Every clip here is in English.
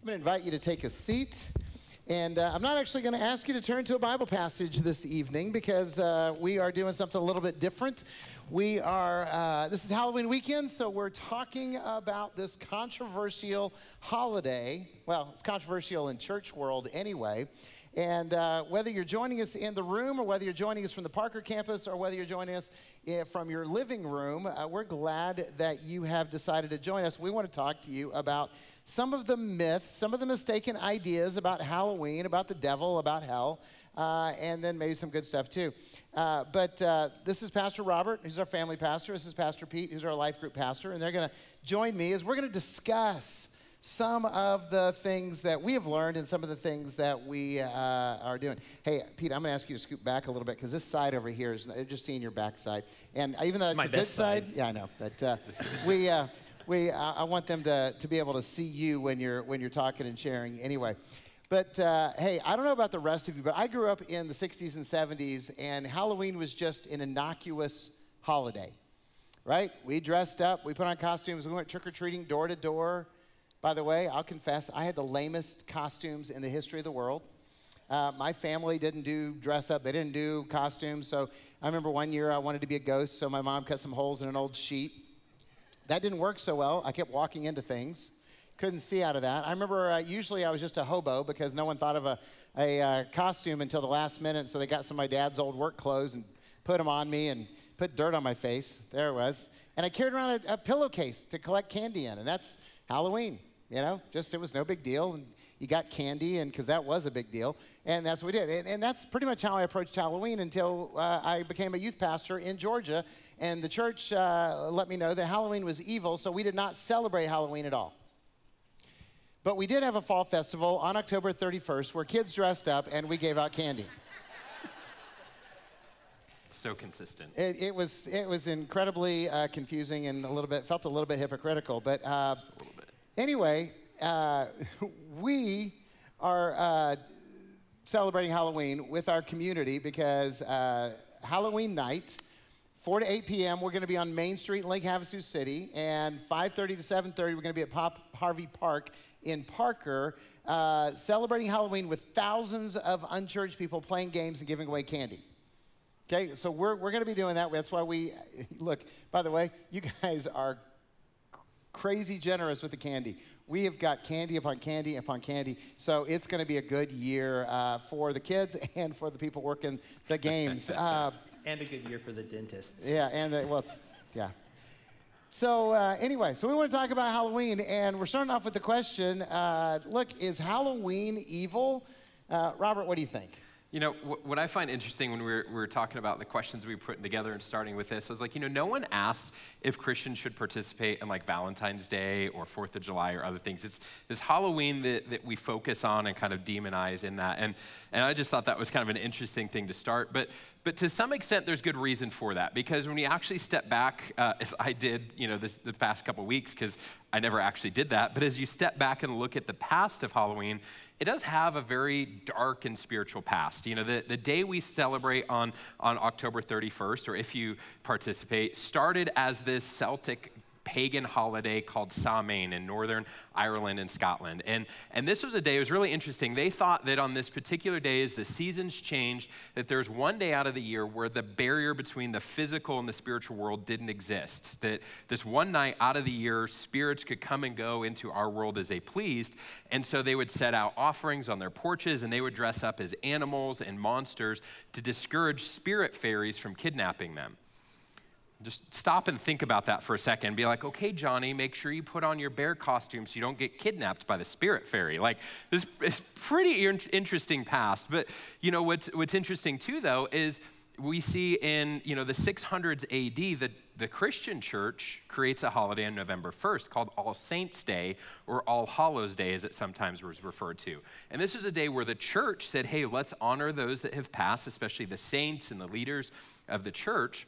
I'm going to invite you to take a seat. And uh, I'm not actually going to ask you to turn to a Bible passage this evening because uh, we are doing something a little bit different. We are, uh, this is Halloween weekend, so we're talking about this controversial holiday. Well, it's controversial in church world anyway. And uh, whether you're joining us in the room or whether you're joining us from the Parker campus or whether you're joining us eh, from your living room, uh, we're glad that you have decided to join us. We want to talk to you about some of the myths, some of the mistaken ideas about Halloween, about the devil, about hell, uh, and then maybe some good stuff too. Uh, but uh, this is Pastor Robert, who's our family pastor. This is Pastor Pete, who's our life group pastor. And they're going to join me as we're going to discuss some of the things that we have learned and some of the things that we uh, are doing. Hey, Pete, I'm going to ask you to scoot back a little bit because this side over here is just seeing your backside. And even though it's My your good side, side. yeah, I know. But uh, we, uh, we, I I want them to, to be able to see you when you're, when you're talking and sharing anyway. But uh, hey, I don't know about the rest of you, but I grew up in the 60s and 70s, and Halloween was just an innocuous holiday right? We dressed up, we put on costumes, we went trick or treating door to door. By the way, I'll confess, I had the lamest costumes in the history of the world. Uh, my family didn't do dress up, they didn't do costumes. So I remember one year I wanted to be a ghost, so my mom cut some holes in an old sheet. That didn't work so well. I kept walking into things, couldn't see out of that. I remember uh, usually I was just a hobo because no one thought of a, a uh, costume until the last minute, so they got some of my dad's old work clothes and put them on me and put dirt on my face. There it was. And I carried around a, a pillowcase to collect candy in, and that's Halloween. You know, just it was no big deal. And you got candy, and because that was a big deal, and that's what we did. And, and that's pretty much how I approached Halloween until uh, I became a youth pastor in Georgia, and the church uh, let me know that Halloween was evil, so we did not celebrate Halloween at all. But we did have a fall festival on October 31st where kids dressed up and we gave out candy. So consistent. It, it was it was incredibly uh, confusing and a little bit felt a little bit hypocritical. But uh, anyway, uh, we are uh, celebrating Halloween with our community because uh, Halloween night. 4 to 8 p.m. We're going to be on Main Street in Lake Havasu City, and 5:30 to 7:30 we're going to be at Pop Harvey Park in Parker, uh, celebrating Halloween with thousands of unchurched people playing games and giving away candy. Okay, so we're, we're going to be doing that. That's why we look. By the way, you guys are crazy generous with the candy. We have got candy upon candy upon candy. So it's going to be a good year uh, for the kids and for the people working the games. Uh, And a good year for the dentists. yeah, and uh, well, it's, yeah. So uh, anyway, so we want to talk about Halloween, and we're starting off with the question: uh, Look, is Halloween evil? Uh, Robert, what do you think? You know, wh- what I find interesting when we were, we were talking about the questions we were putting together and starting with this, I was like, you know, no one asks if Christians should participate in like Valentine's Day or Fourth of July or other things. It's this Halloween that, that we focus on and kind of demonize in that. And, and I just thought that was kind of an interesting thing to start. But, but to some extent, there's good reason for that because when you actually step back, uh, as I did, you know, this, the past couple weeks, because I never actually did that, but as you step back and look at the past of Halloween, it does have a very dark and spiritual past. You know, the, the day we celebrate on, on October 31st, or if you participate, started as this Celtic pagan holiday called Samhain in Northern Ireland and Scotland. And, and this was a day, it was really interesting. They thought that on this particular day, as the seasons changed, that there's one day out of the year where the barrier between the physical and the spiritual world didn't exist. That this one night out of the year, spirits could come and go into our world as they pleased. And so they would set out offerings on their porches and they would dress up as animals and monsters to discourage spirit fairies from kidnapping them. Just stop and think about that for a second. Be like, okay, Johnny, make sure you put on your bear costume so you don't get kidnapped by the spirit fairy. Like, this is pretty in- interesting past. But, you know, what's, what's interesting too, though, is we see in, you know, the 600s AD that the Christian church creates a holiday on November 1st called All Saints' Day or All Hallows' Day, as it sometimes was referred to. And this is a day where the church said, hey, let's honor those that have passed, especially the saints and the leaders of the church.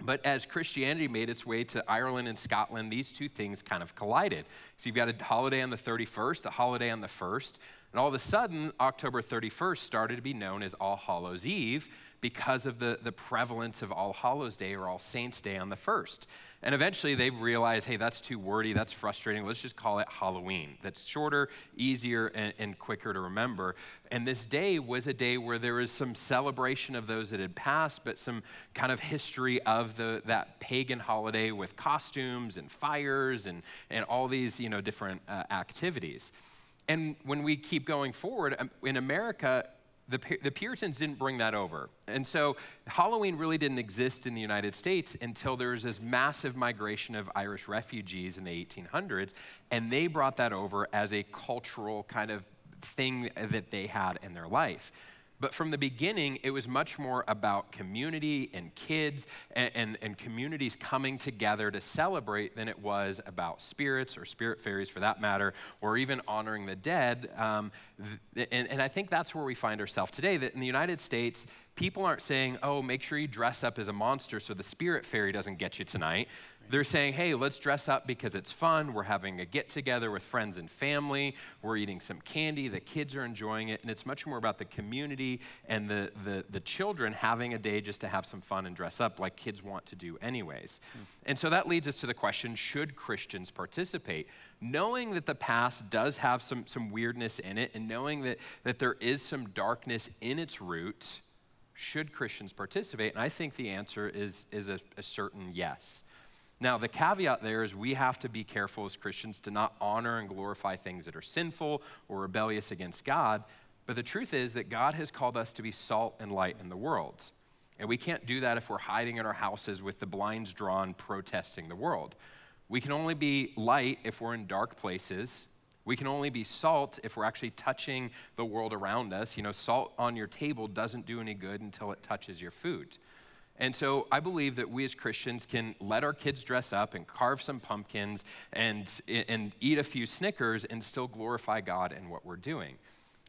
But as Christianity made its way to Ireland and Scotland, these two things kind of collided. So you've got a holiday on the 31st, a holiday on the 1st. And all of a sudden, October 31st started to be known as All Hallows Eve because of the, the prevalence of All Hallows Day or All Saints Day on the 1st. And eventually they realize, hey, that's too wordy, that's frustrating, let's just call it Halloween. That's shorter, easier, and, and, quicker to remember. And this day was a day where there was some celebration of those that had passed, but some kind of history of the, that pagan holiday with costumes and fires and, and all these you know, different uh, activities. And when we keep going forward, um, in America, the, the, Puritans didn't bring that over. And so Halloween really didn't exist in the United States until there was this massive migration of Irish refugees in the 1800s, and they brought that over as a cultural kind of thing that they had in their life. But from the beginning, it was much more about community and kids and, and, and, communities coming together to celebrate than it was about spirits or spirit fairies for that matter, or even honoring the dead. Um, and, and I think that's where we find ourselves today, that in the United States, people aren't saying, oh, make sure you dress up as a monster so the spirit fairy doesn't get you tonight. They're saying, hey, let's dress up because it's fun. We're having a get together with friends and family. We're eating some candy. The kids are enjoying it. And it's much more about the community and the, the, the children having a day just to have some fun and dress up like kids want to do, anyways. Mm. And so that leads us to the question should Christians participate? Knowing that the past does have some, some weirdness in it and knowing that, that there is some darkness in its root, should Christians participate? And I think the answer is, is a, a certain yes. Now, the caveat there is we have to be careful as Christians to not honor and glorify things that are sinful or rebellious against God. But the truth is that God has called us to be salt and light in the world. And we can't do that if we're hiding in our houses with the blinds drawn, protesting the world. We can only be light if we're in dark places. We can only be salt if we're actually touching the world around us. You know, salt on your table doesn't do any good until it touches your food. And so I believe that we as Christians can let our kids dress up and carve some pumpkins and, and eat a few Snickers and still glorify God in what we're doing.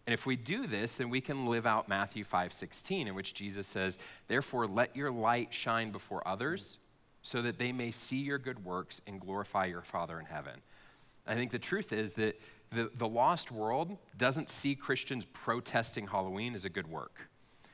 And if we do this, then we can live out Matthew 5:16 in which Jesus says, "Therefore let your light shine before others so that they may see your good works and glorify your Father in heaven." I think the truth is that the, the lost world doesn't see Christians protesting Halloween as a good work.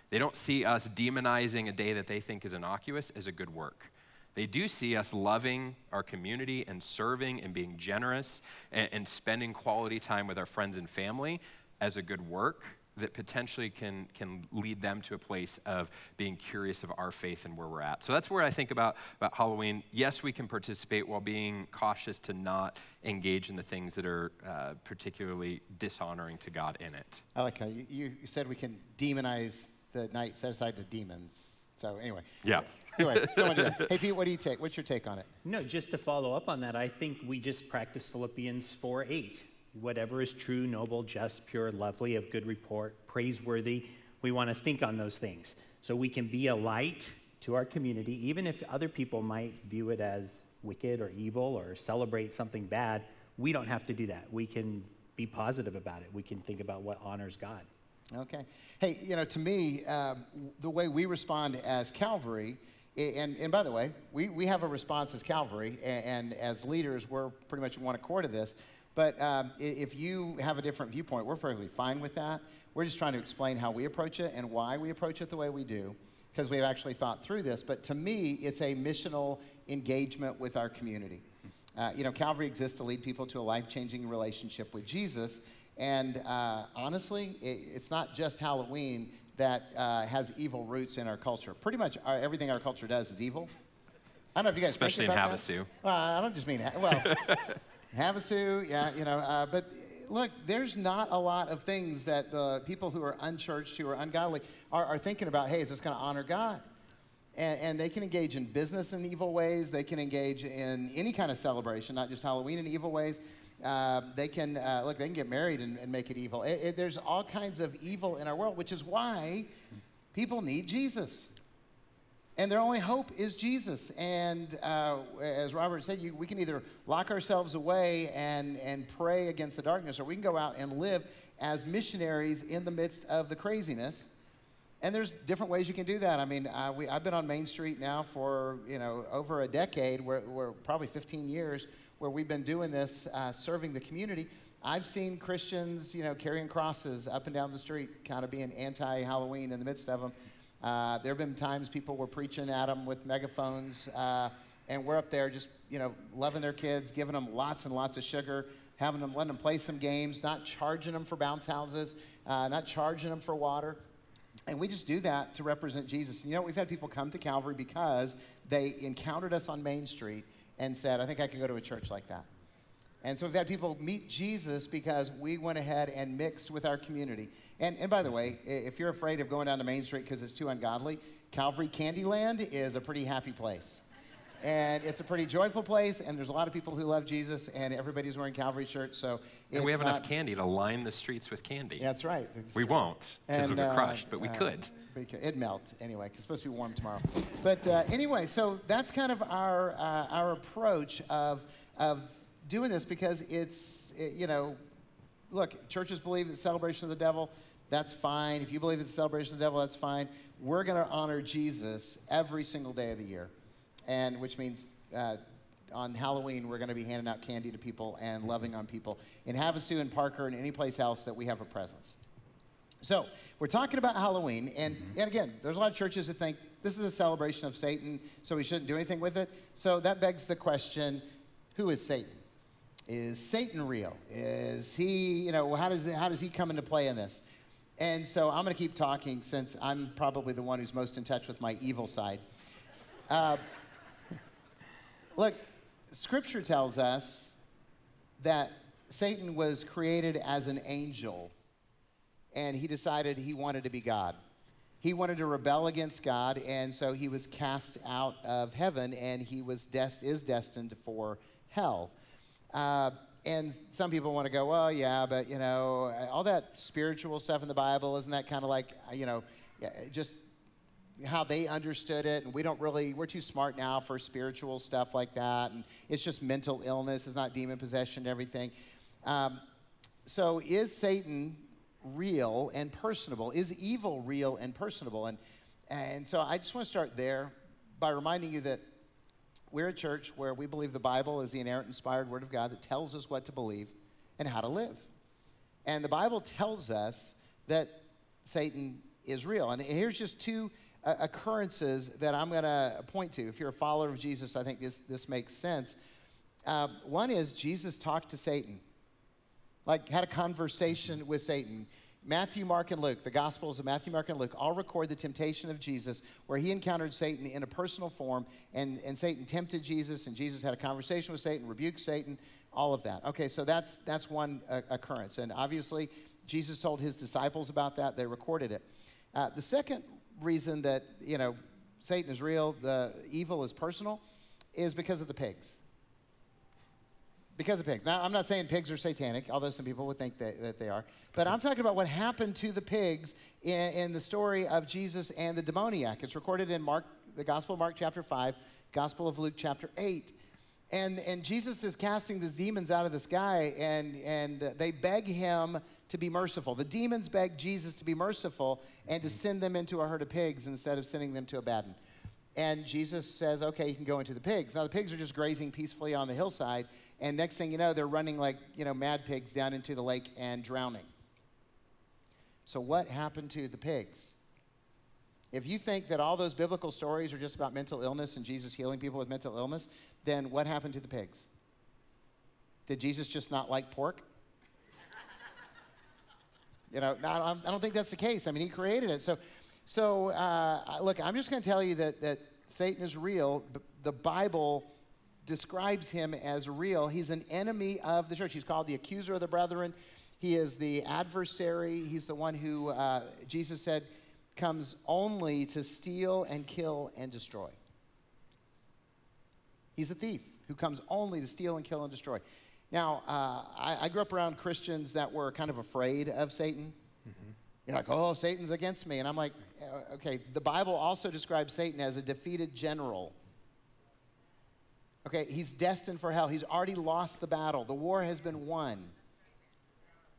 They don't see us demonizing a day that they think is innocuous as a good work. They do see us loving our community and serving and being generous and, and, spending quality time with our friends and family as a good work that potentially can, can lead them to a place of being curious of our faith and where we're at. So that's where I think about, about Halloween. Yes, we can participate while being cautious to not engage in the things that are uh, particularly dishonoring to God in it. I like how you, you said we can demonize the night set aside to demons. So anyway. Yeah. anyway, no one did. Hey Pete, what do you take? What's your take on it? No, just to follow up on that, I think we just practice Philippians 4 8. Whatever is true, noble, just, pure, lovely, of good report, praiseworthy, we want to think on those things. So we can be a light to our community, even if other people might view it as wicked or evil or celebrate something bad. We don't have to do that. We can be positive about it. We can think about what honors God. Okay. Hey, you know, to me, uh, the way we respond as Calvary, and, and by the way, we, we have a response as Calvary, and, and as leaders, we're pretty much in one accord of this. But um, if you have a different viewpoint, we're perfectly fine with that. We're just trying to explain how we approach it and why we approach it the way we do, because we've actually thought through this. But to me, it's a missional engagement with our community. Uh, you know, Calvary exists to lead people to a life changing relationship with Jesus. And uh, honestly, it, it's not just Halloween that uh, has evil roots in our culture. Pretty much our, everything our culture does is evil. I don't know if you guys Especially think about in Havasu. That. Well, I don't just mean, well, Havasu, yeah, you know, uh, but look, there's not a lot of things that the people who are unchurched, who are ungodly, are, are thinking about, hey, is this going to honor God? And, and, they can engage in business in evil ways. They can engage in any kind of celebration, not just Halloween in evil ways. Uh, they can uh, look. They can get married and, and make it evil. It, it, there's all kinds of evil in our world, which is why people need Jesus. And their only hope is Jesus. And uh, as Robert said, you, we can either lock ourselves away and, and pray against the darkness, or we can go out and live as missionaries in the midst of the craziness And there's different ways you can do that. I mean, uh, we, I've been on Main Street now for you know over a decade, where probably 15 years, where we've been doing this, uh, serving the community. I've seen Christians, you know, carrying crosses up and down the street, kind of being anti-Halloween in the midst of them. Uh, there have been times people were preaching at them with megaphones, uh, and we're up there just, you know, loving their kids, giving them lots and lots of sugar, having them, letting them play some games, not charging them for bounce houses, uh, not charging them for water. And we just do that to represent Jesus. And you know, we've had people come to Calvary because they encountered us on Main Street and said, I think I could go to a church like that. And so we've had people meet Jesus because we went ahead and mixed with our community. And, and by the way, if you're afraid of going down to Main Street because it's too ungodly, Calvary Candyland is a pretty happy place. And it's a pretty joyful place, and there's a lot of people who love Jesus, and everybody's wearing Calvary shirts, so And we have not, enough candy to line the streets with candy. That's right. We won't because we'll uh, get crushed, but we uh, could. It'd melt anyway. 'cause It's supposed to be warm tomorrow. But uh, anyway, so that's kind of our uh, our approach of of doing this because it's it- you know, look, churches believe it's celebration of the devil. That's fine. If you believe it's a celebration of the devil, that's fine. We're going to honor Jesus every single day of the year, and which means. Uh, on Halloween, we're going to be handing out candy to people and loving on people in Havasu and Parker and any place else that we have a presence. So, we're talking about Halloween, and, and again, there's a lot of churches that think this is a celebration of Satan, so we shouldn't do anything with it. So, that begs the question who is Satan? Is Satan real? Is he, you know, how does, how does he come into play in this? And so, I'm going to keep talking since I'm probably the one who's most in touch with my evil side. Uh, look, Scripture tells us that Satan was created as an angel and he decided he wanted to be God. He wanted to rebel against God, and so he was cast out of heaven, and he was dest- is destined for hell. Uh, and some people want to go, well, yeah, but you know, all that spiritual stuff in the Bible isn't that kind of like, you know, just how they understood it and we don't really we're too smart now for spiritual stuff like that and it's just mental illness it's not demon possession and everything. Um, so is satan real and personable? Is evil real and personable? And and so i just want to start there by reminding you that we're a church where we believe the bible is the inerrant inspired word of god that tells us what to believe and how to live. And the bible tells us that satan is real. And here's just two occurrences that I'm going to point to. If you're a follower of Jesus, I think this, this makes sense. Uh, one is Jesus talked to Satan, like had a conversation with Satan. Matthew, Mark, and Luke, the Gospels of Matthew, Mark, and Luke, all record the temptation of Jesus where he encountered Satan in a personal form, and, and Satan tempted Jesus, and Jesus had a conversation with Satan, rebuked Satan, all of that. Okay, so that's, that's one uh, occurrence. And obviously, Jesus told his disciples about that, they recorded it. Uh, the second reason that, you know, Satan is real, the evil is personal, is because of the pigs. Because of pigs. Now, I'm not saying pigs are satanic, although some people would think that, that they are. But I'm talking about what happened to the pigs in, in the story of Jesus and the demoniac. It's recorded in Mark, the Gospel of Mark, chapter 5, Gospel of Luke, chapter 8. And, and Jesus is casting the demons out of this guy, and, and they beg him to be merciful. The demons begged Jesus to be merciful and to send them into a herd of pigs instead of sending them to a bad. And Jesus says, okay, you can go into the pigs. Now, the pigs are just grazing peacefully on the hillside, and next thing you know, they're running like, you know, mad pigs down into the lake and drowning. So, what happened to the pigs? If you think that all those biblical stories are just about mental illness and Jesus healing people with mental illness, then what happened to the pigs? Did Jesus just not like pork? You know, I don't think that's the case. I mean, he created it. So, so uh, look, I'm just going to tell you that, that Satan is real. The Bible describes him as real. He's an enemy of the church. He's called the accuser of the brethren. He is the adversary. He's the one who uh, Jesus said comes only to steal and kill and destroy. He's a thief who comes only to steal and kill and destroy. Now, uh, I, I, grew up around Christians that were kind of afraid of Satan. Mm-hmm. You're like, oh, Satan's against me. And I'm like, okay, the Bible also describes Satan as a defeated general. Okay, he's destined for hell. He's already lost the battle, the war has been won.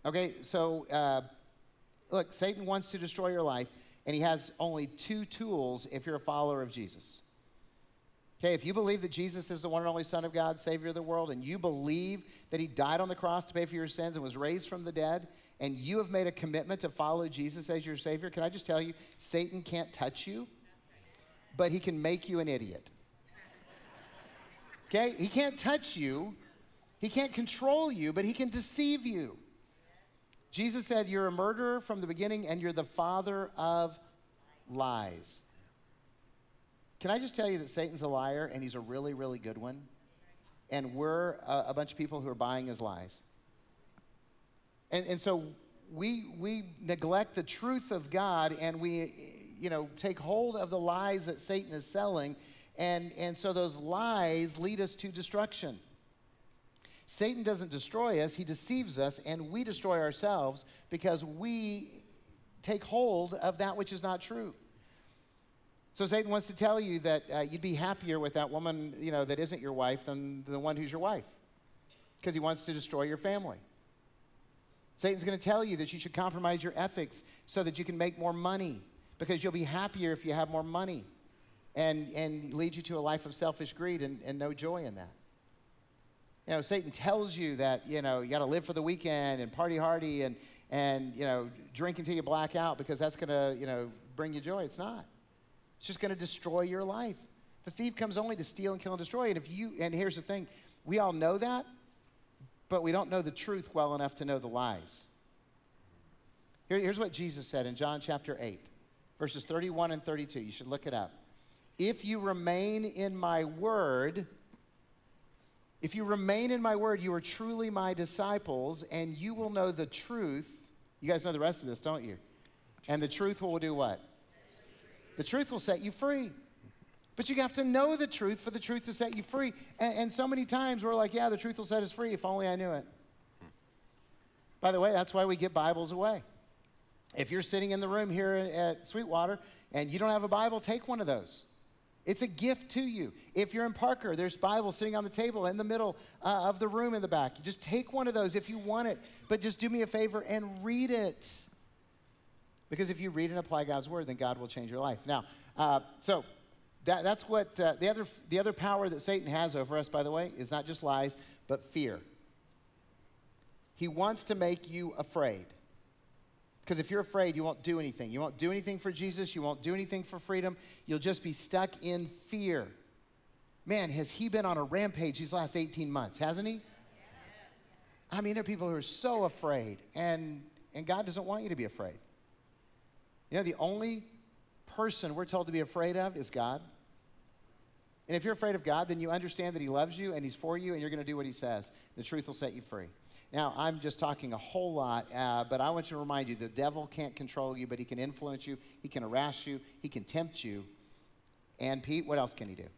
Okay, so uh, look, Satan wants to destroy your life. and he has only two tools if you're a follower of Jesus. Okay, if you believe that Jesus is the one and only Son of God, Savior of the world, and you believe that He died on the cross to pay for your sins and was raised from the dead, and you have made a commitment to follow Jesus as your Savior, can I just tell you, Satan can't touch you, but he can make you an idiot. Okay? He can't touch you, he can't control you, but he can deceive you. Jesus said, You're a murderer from the beginning, and you're the father of lies. Can I just tell you that Satan's a liar and he's a really, really good one? And we're a, a bunch of people who are buying his lies. And, and so we, we neglect the truth of God and we, you know, take hold of the lies that Satan is selling. And, and so those lies lead us to destruction. Satan doesn't destroy us, he deceives us, and we destroy ourselves because we take hold of that which is not true. So Satan wants to tell you that uh, you'd be happier with that woman, you know, that isn't your wife than the one who's your wife, because he wants to destroy your family. Satan's going to tell you that you should compromise your ethics so that you can make more money, because you'll be happier if you have more money, and and lead you to a life of selfish greed and, and no joy in that. You know, Satan tells you that you know you got to live for the weekend and party hardy and and you know drink until you black out because that's going to you know bring you joy. It's not. It's just going to destroy your life. The thief comes only to steal and kill and destroy. And if you, and here's the thing, we all know that, but we don't know the truth well enough to know the lies. Here, here's what Jesus said in John chapter 8, verses 31 and 32. You should look it up. If you remain in my word, if you remain in my word, you are truly my disciples, and you will know the truth. You guys know the rest of this, don't you? And the truth will do what? The truth will set you free. But you have to know the truth for the truth to set you free. And, and, so many times we're like, yeah, the truth will set us free if only I knew it. By the way, that's why we get Bibles away. If you're sitting in the room here at Sweetwater and you don't have a Bible, take one of those. It's a gift to you. If you're in Parker, there's Bibles sitting on the table in the middle uh, of the room in the back. You just take one of those if you want it, but just do me a favor and read it. Because if you read and apply God's word, then God will change your life. Now, uh, so that, that's what uh, the, other, the other power that Satan has over us, by the way, is not just lies, but fear. He wants to make you afraid. Because if you're afraid, you won't do anything. You won't do anything for Jesus. You won't do anything for freedom. You'll just be stuck in fear. Man, has he been on a rampage these last 18 months, hasn't he? Yes. I mean, there are people who are so afraid, and, and God doesn't want you to be afraid. You know, the only person we're told to be afraid of is God. And if you're afraid of God, then you understand that He loves you and He's for you and you're going to do what He says. The truth will set you free. Now, I'm just talking a whole lot, uh, but I want to remind you the devil can't control you, but he can influence you, he can harass you, he can tempt you. And Pete, what else can he do?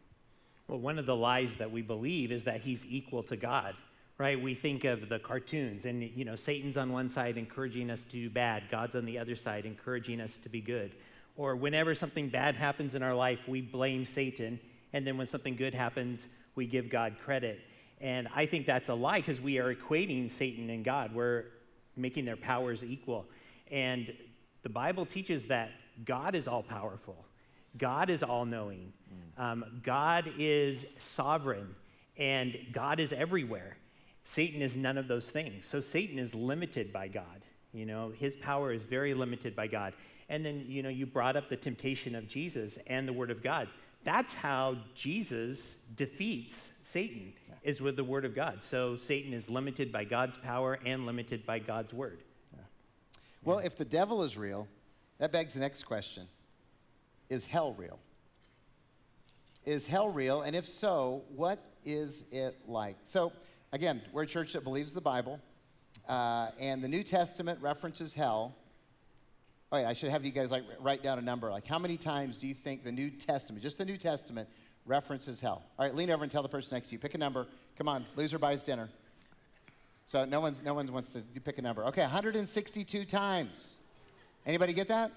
Well, one of the lies that we believe is that he's equal to God right? We think of the cartoons, and you know, Satan's on one side encouraging us to do bad, God's on the other side encouraging us to be good. Or whenever something bad happens in our life, we blame Satan, and then when something good happens, we give God credit. And I think that's a lie because we are equating Satan and God. We're making their powers equal. And the Bible teaches that God is all powerful, God is all knowing, mm. um, God is sovereign, and God is everywhere. Satan is none of those things. So Satan is limited by God. You know, his power is very limited by God. And then, you know, you brought up the temptation of Jesus and the Word of God. That's how Jesus defeats Satan, yeah. is with the Word of God. So Satan is limited by God's power and limited by God's Word. Yeah. Well, if the devil is real, that begs the next question Is hell real? Is hell real? And if so, what is it like? So, Again, we're a church that believes the Bible, uh, and the New Testament references hell. Oh, wait, I should have you guys like write down a number. Like, how many times do you think the New Testament, just the New Testament, references hell? All right, lean over and tell the person next to you. Pick a number. Come on, loser buys dinner. So no one's no one wants to pick a number. Okay, 162 times. Anybody get that?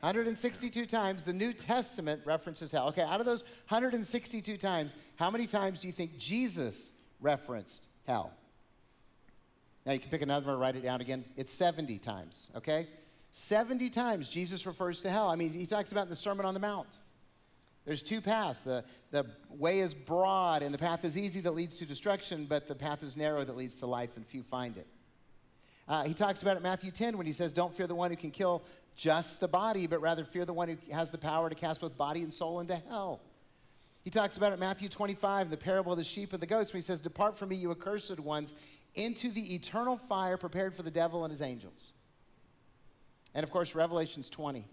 162 times the New Testament references hell. Okay, out of those 162 times, how many times do you think Jesus referenced hell. Now you can pick another one, write it down again. It's 70 times, okay? 70 times Jesus refers to hell. I mean, he talks about in the Sermon on the Mount. There's two paths. The, the way is broad and the path is easy that leads to destruction, but the path is narrow that leads to life, and few find it. Uh, he talks about it in Matthew 10 when he says, Don't fear the one who can kill just the body, but rather fear the one who has the power to cast both body and soul into hell. He talks about it in Matthew 25, the parable of the sheep and the goats, where he says, Depart from me, you accursed ones, into the eternal fire prepared for the devil and his angels. And of course, Revelations 20.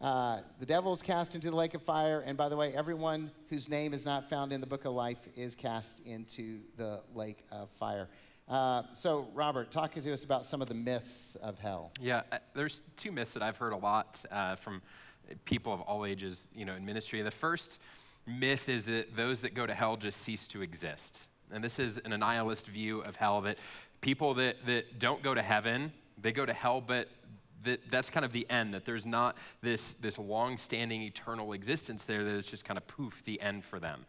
Uh, the devil is cast into the lake of fire, and by the way, everyone whose name is not found in the book of life is cast into the lake of fire. Uh, so, Robert, talk to us about some of the myths of hell. Yeah, uh, there's two myths that I've heard a lot uh, from people of all ages, you know, in ministry. The first myth is that those that go to hell just cease to exist. And this is an nihilist view of hell that people that, that don't go to heaven, they go to hell, but that that's kind of the end, that there's not this, this long standing eternal existence there, that it's just kind of poof, the end for them.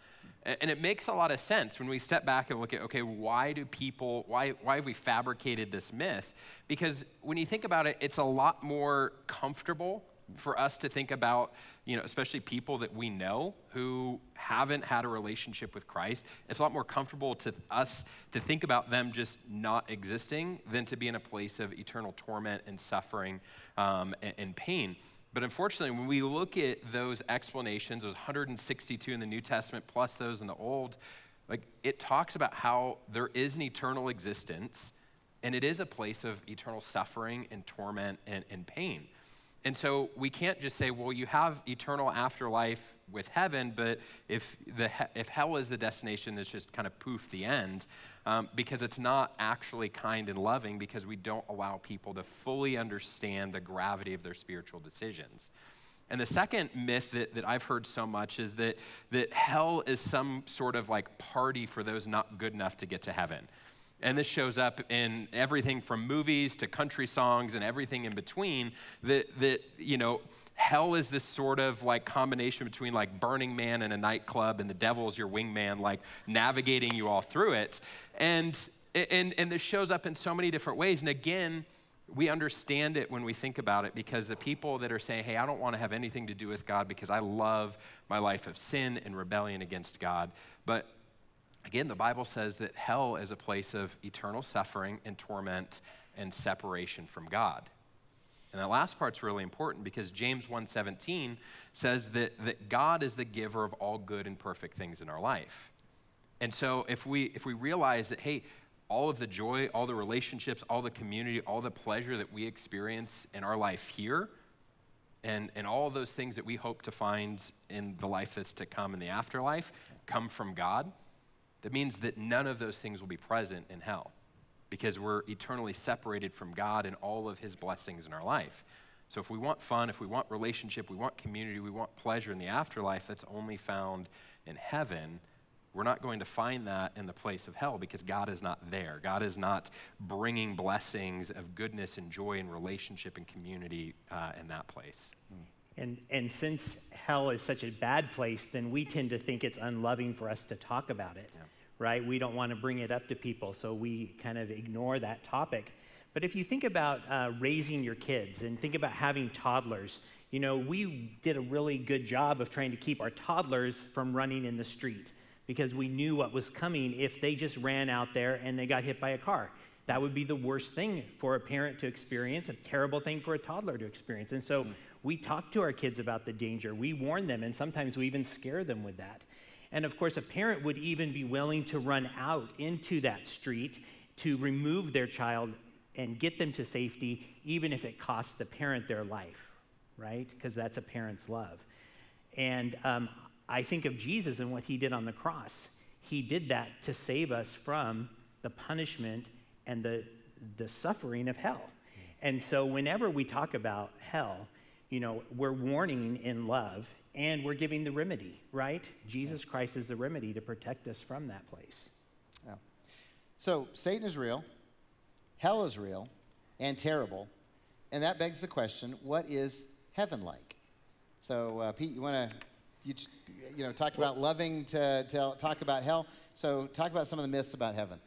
And it makes a lot of sense when we step back and look at, okay, why do people, why, why have we fabricated this myth? Because when you think about it, it's a lot more comfortable for us to think about, you know, especially people that we know who haven't had a relationship with Christ. It's a lot more comfortable to us to think about them just not existing than to be in a place of eternal torment and suffering um, and, and pain. But unfortunately, when we look at those explanations, those 162 in the New Testament plus those in the Old, like it talks about how there is an eternal existence and it is a place of eternal suffering and torment and, and pain. And so we can't just say, well, you have eternal afterlife with heaven, but if, the, if hell is the destination, it's just kind of poof, the end, um, because it's not actually kind and loving because we don't allow people to fully understand the gravity of their spiritual decisions. And the second myth that, that I've heard so much is that, that hell is some sort of like party for those not good enough to get to heaven. And this shows up in everything from movies to country songs and everything in between. That, that you know, hell is this sort of like combination between like Burning Man and a nightclub, and the devil's your wingman, like navigating you all through it. And, and, and this shows up in so many different ways. And again, we understand it when we think about it because the people that are saying, hey, I don't want to have anything to do with God because I love my life of sin and rebellion against God. But Again, the Bible says that hell is a place of eternal suffering and torment and separation from God. And that last part's really important because James 1:17 says that, that God is the giver of all good and perfect things in our life. And so if we if we realize that, hey, all of the joy, all the relationships, all the community, all the pleasure that we experience in our life here, and, and all those things that we hope to find in the life that's to come in the afterlife come from God that means that none of those things will be present in hell because we're eternally separated from God and all of his blessings in our life. So if we want fun, if we want relationship, we want community, we want pleasure in the afterlife that's only found in heaven, we're not going to find that in the place of hell because God is not there. God is not bringing blessings of goodness and joy and relationship and community uh, in that place. And, and since hell is such a bad place, then we tend to think it's unloving for us to talk about it. Yeah right? We don't want to bring it up to people, so we kind of ignore that topic. But if you think about uh, raising your kids and think about having toddlers, you know, we did a really good job of trying to keep our toddlers from running in the street because we knew what was coming if they just ran out there and they got hit by a car. That would be the worst thing for a parent to experience, a terrible thing for a toddler to experience. And so mm. We talk to our kids about the danger. We warn them, and sometimes we even scare them with that. And of course, a parent would even be willing to run out into that street to remove their child and get them to safety, even if it costs the parent their life, right? Because that's a parent's love. And um, I think of Jesus and what he did on the cross. He did that to save us from the punishment and the, the suffering of hell. And so, whenever we talk about hell, you know, we're warning in love and we're giving the remedy, right? Jesus Christ is the remedy to protect us from that place. Yeah. So Satan is real, hell is real, and terrible. And that begs the question what is heaven like? So, uh, Pete, you want to you, you know, talk about loving to, to talk about hell. So, talk about some of the myths about heaven.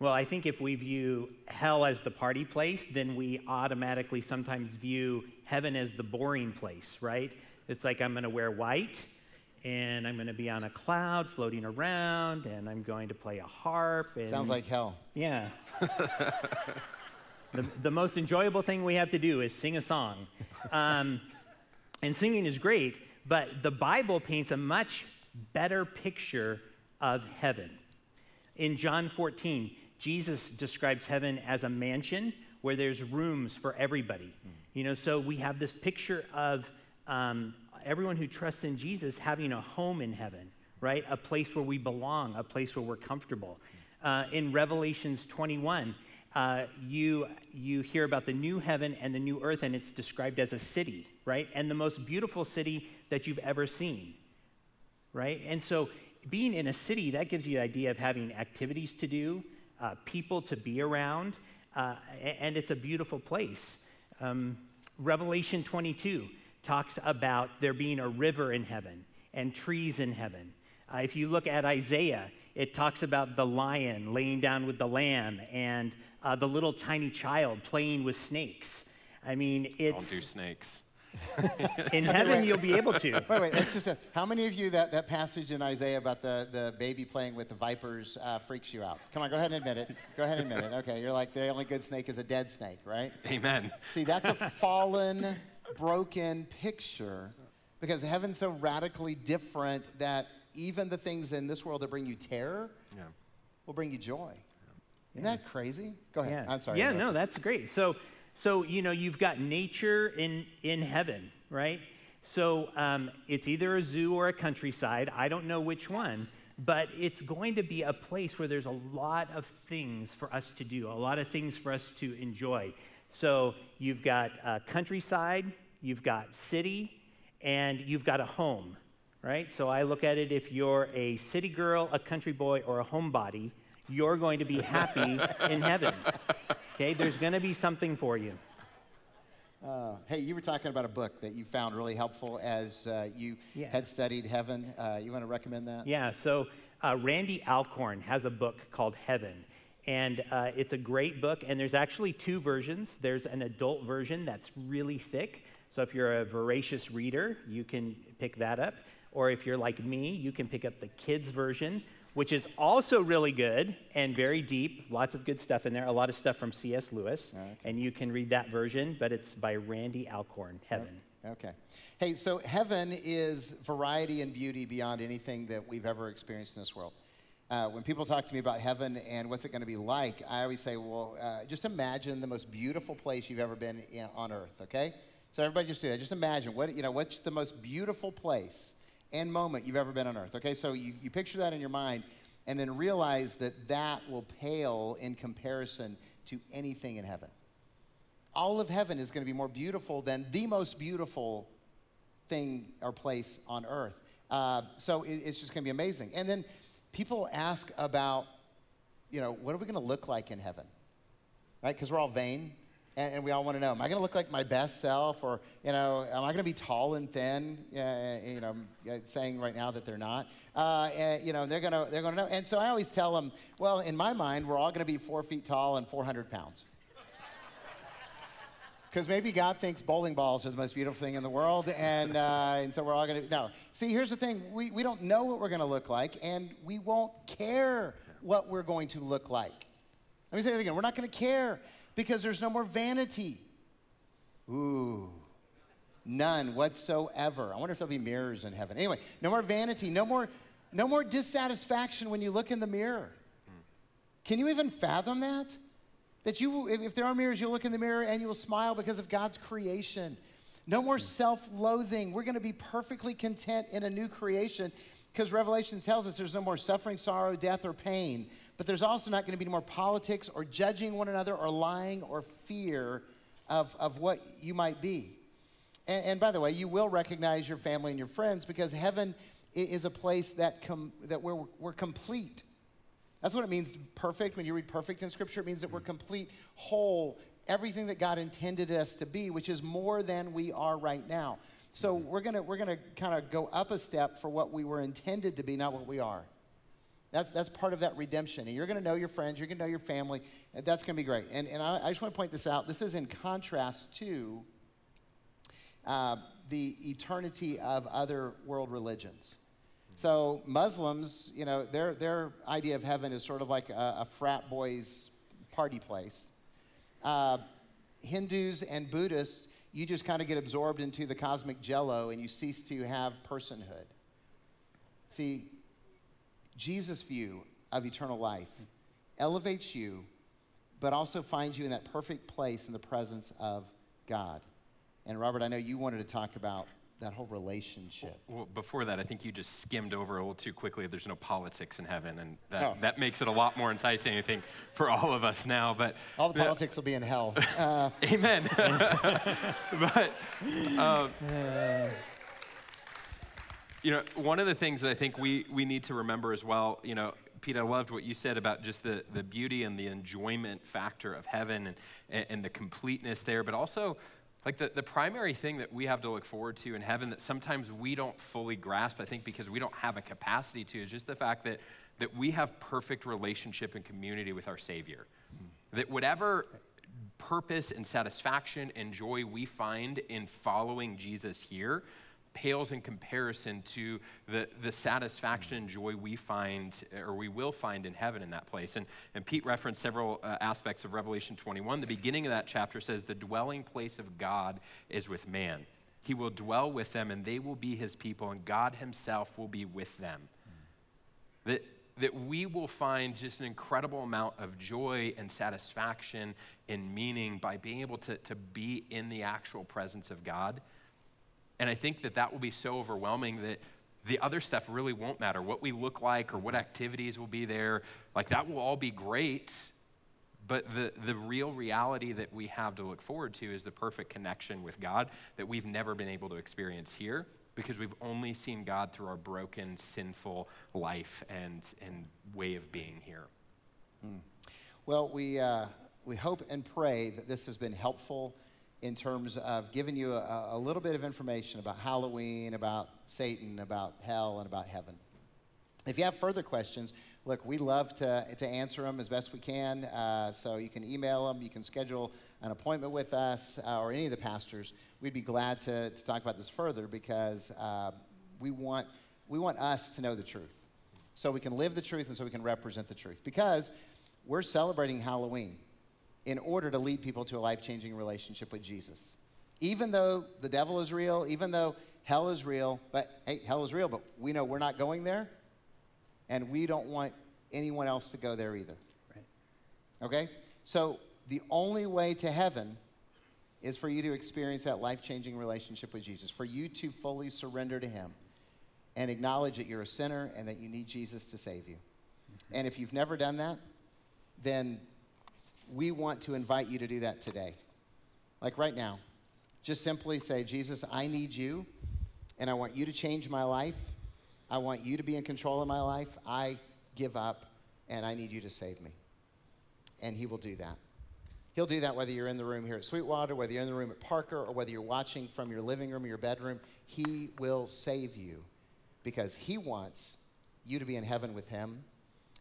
Well, I think if we view hell as the party place, then we automatically sometimes view heaven as the boring place, right? It's like I'm going to wear white and I'm going to be on a cloud floating around and I'm going to play a harp. And, Sounds like hell. Yeah. the, the most enjoyable thing we have to do is sing a song. Um, and singing is great, but the Bible paints a much better picture of heaven. In John 14, Jesus describes heaven as a mansion where there's rooms for everybody. Mm. You know, so we have this picture of um, everyone who trusts in Jesus having a home in heaven, right? A place where we belong, a place where we're comfortable. Uh, in Revelations 21, uh, you, you hear about the new heaven and the new earth, and it's described as a city, right? And the most beautiful city that you've ever seen, right? And so, being in a city, that gives you the idea of having activities to do, uh, people to be around, uh, and it's a beautiful place. Um, Revelation 22 talks about there being a river in heaven and trees in heaven. Uh, if you look at Isaiah, it talks about the lion laying down with the lamb and uh, the little tiny child playing with snakes. I mean, it's. Don't do snakes. in heaven, you'll be able to. Wait, wait. That's just a, how many of you that, that passage in Isaiah about the, the baby playing with the vipers uh, freaks you out? Come on, go ahead and admit it. Go ahead and admit it. Okay, you're like the only good snake is a dead snake, right? Amen. See, that's a fallen, broken picture because heaven's so radically different that even the things in this world that bring you terror yeah. will bring you joy. Isn't that crazy? Go ahead. Yeah. I'm sorry. Yeah, no, that's great. So so, you know, you've got nature in, in heaven, right? So um, it's either a zoo or a countryside. I don't know which one, but it's going to be a place where there's a lot of things for us to do, a lot of things for us to enjoy. So you've got a countryside, you've got city, and you've got a home, right? So I look at it if you're a city girl, a country boy, or a homebody, you're going to be happy in heaven. Okay, there's going to be something for you. Uh, hey, you were talking about a book that you found really helpful as uh, you yeah. had studied heaven. Uh, you want to recommend that? Yeah, so uh, Randy Alcorn has a book called Heaven. And uh, it's a great book, and there's actually two versions. There's an adult version that's really thick. So if you're a voracious reader, you can pick that up. Or if you're like me, you can pick up the kids' version, which is also really good and very deep. Lots of good stuff in there. A lot of stuff from C.S. Lewis. Okay. And you can read that version, but it's by Randy Alcorn, Heaven. Okay. Hey, so heaven is variety and beauty beyond anything that we've ever experienced in this world. Uh, when people talk to me about heaven and what's it going to be like, I always say, well, uh, just imagine the most beautiful place you've ever been in, on earth, okay? So everybody just do that. Just imagine what, you know, what's the most beautiful place and moment you've ever been on earth. Okay, so you, you picture that in your mind and then realize that that will pale in comparison to anything in heaven. All of heaven is going to be more beautiful than the most beautiful thing or place on earth. Uh, so it, it's just going to be amazing. And then people ask about, you know, what are we going to look like in heaven? Right? Because we're all vain and, and we all want to know, am I going to look like my best self? Or, you know, am I going to be tall and thin? Uh, you know, saying right now that they're not. Uh, and, you know, they're going to they're gonna know. And so I always tell them, well, in my mind, we're all going to be four feet tall and 400 pounds. Because maybe God thinks bowling balls are the most beautiful thing in the world, and, uh, and so we're all going to. No. See, here's the thing we, we don't know what we're going to look like, and we won't care what we're going to look like. Let me say that again. We're not going to care because there's no more vanity. Ooh, none whatsoever. I wonder if there'll be mirrors in heaven. Anyway, no more vanity, no more, no more dissatisfaction when you look in the mirror. Can you even fathom that? That you, if there are mirrors, you'll look in the mirror and you'll smile because of God's creation. No more hmm. self loathing. We're going to be perfectly content in a new creation because Revelation tells us there's no more suffering, sorrow, death, or pain. But there's also not going to be any more politics or judging one another or lying or fear of, of what you might be. And, and by the way, you will recognize your family and your friends because heaven is a place that, com- that we're, we're complete. That's what it means perfect. When you read perfect in Scripture, it means that we're complete, whole, everything that God intended us to be, which is more than we are right now. So we're gonna we're gonna kind of go up a step for what we were intended to be, not what we are. That's, that's part of that redemption. And you're going to know your friends, you're going to know your family. And that's going to be great. And, and I, I just want to point this out. This is in contrast to uh, the eternity of other world religions. So Muslims, you know, their, their idea of heaven is sort of like a, a frat boys party place. Uh, Hindus and Buddhists, you just kind of get absorbed into the cosmic jello and you cease to have personhood. See, Jesus' view of eternal life elevates you, but also finds you in that perfect place in the presence of God. And Robert, I know you wanted to talk about that whole relationship. Well, before that, I think you just skimmed over a little too quickly. There's no politics in heaven, and that, Oh. that makes it a lot more enticing, I think, for all of us now. But All the politics will be in hell. Uh, Amen. but, um, you know, one of the things that I think we, we need to remember as well, you know, Pete, I loved what you said about just the, the beauty and the enjoyment factor of heaven and, and, the completeness there, but also like the, the primary thing that we have to look forward to in heaven that sometimes we don't fully grasp, I think because we don't have a capacity to, is just the fact that, that we have perfect relationship and community with our Savior. That whatever purpose and satisfaction and joy we find in following Jesus here pales in comparison to the, the satisfaction and joy we find or we will find in heaven in that place. And, and Pete referenced several uh, aspects of Revelation 21. The beginning of that chapter says, The dwelling place of God is with man. He will dwell with them, and they will be his people, and God himself will be with them that, that we will find just an incredible amount of joy and satisfaction and meaning by being able to, to be in the actual presence of God. And I think that that will be so overwhelming that the other stuff really won't matter. What we look like or what activities will be there, like that will all be great. But the, the real reality that we have to look forward to is the perfect connection with God that we've never been able to experience here because we've only seen God through our broken, sinful life and, and way of being here. Well, we, uh, we hope and pray that this has been helpful in terms of giving you a, a little bit of information about Halloween, about Satan, about hell, and about heaven. If you have further questions, look, we love to, to answer them as best we can. Uh, so you can email them, you can schedule an appointment with us uh, or any of the pastors. We'd be glad to, to talk about this further because uh, we, want, we want us to know the truth. So we can live the truth and so we can represent the truth. Because we're celebrating Halloween in order to lead people to a life changing relationship with Jesus. Even though the devil is real, even though hell is real, but hey, hell is real, but we know we're not going there, and we don't want anyone else to go there either. Right. Okay? So the only way to heaven is for you to experience that life changing relationship with Jesus, for you to fully surrender to Him and acknowledge that you're a sinner and that you need Jesus to save you. Mm-hmm. And if you've never done that, then we want to invite you to do that today. Like right now. Just simply say, Jesus, I need you, and I want you to change my life. I want you to be in control of my life. I give up, and I need you to save me. And He will do that. He'll do that whether you're in the room here at Sweetwater, whether you're in the room at Parker, or whether you're watching from your living room or your bedroom. He will save you because He wants you to be in heaven with Him.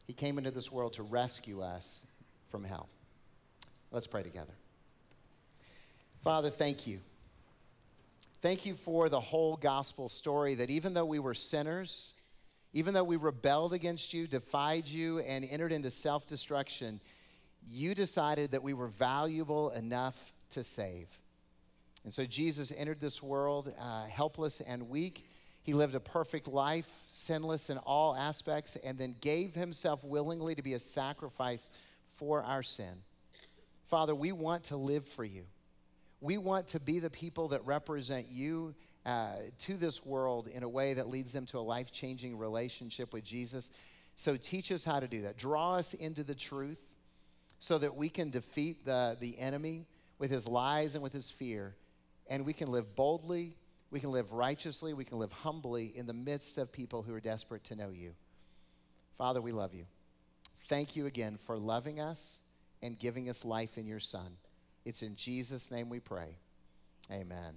He came into this world to rescue us from hell. Let's pray together. Father, thank you. Thank you for the whole gospel story that even though we were sinners, even though we rebelled against you, defied you, and entered into self destruction, you decided that we were valuable enough to save. And so Jesus entered this world uh, helpless and weak. He lived a perfect life, sinless in all aspects, and then gave himself willingly to be a sacrifice for our sin. Father, we want to live for you. We want to be the people that represent you uh, to this world in a way that leads them to a life changing relationship with Jesus. So teach us how to do that. Draw us into the truth so that we can defeat the, the enemy with his lies and with his fear. And we can live boldly, we can live righteously, we can live humbly in the midst of people who are desperate to know you. Father, we love you. Thank you again for loving us and giving us life in your Son. It's in Jesus' name we pray. Amen.